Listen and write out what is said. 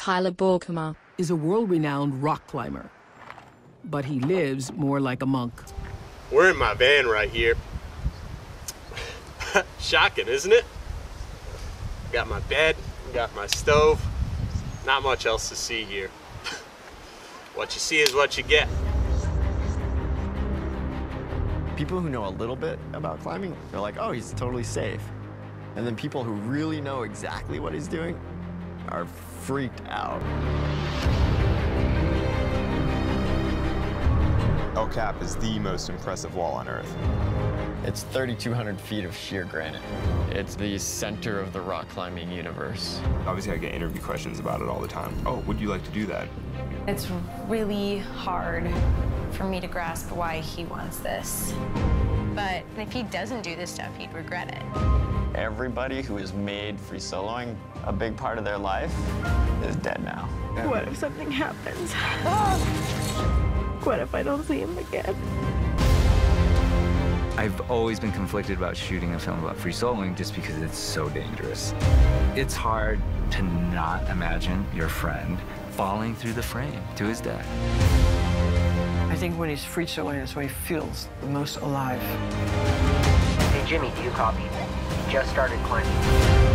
Tyler Balkema is a world-renowned rock climber, but he lives more like a monk. We're in my van right here. Shocking, isn't it? Got my bed, got my stove. Not much else to see here. what you see is what you get. People who know a little bit about climbing, they're like, oh, he's totally safe. And then people who really know exactly what he's doing are freaked out. El Cap is the most impressive wall on Earth. It's 3,200 feet of sheer granite. It's the center of the rock climbing universe. Obviously, I get interview questions about it all the time. Oh, would you like to do that? It's really hard for me to grasp why he wants this. But if he doesn't do this stuff, he'd regret it. Everybody who has made free soloing a big part of their life is dead now. What if something happens? What if I don't see him again? I've always been conflicted about shooting a film about free soloing just because it's so dangerous. It's hard to not imagine your friend falling through the frame to his death. I think when he's free soloing, that's when he feels the most alive. Hey, Jimmy, do you copy? Just started climbing.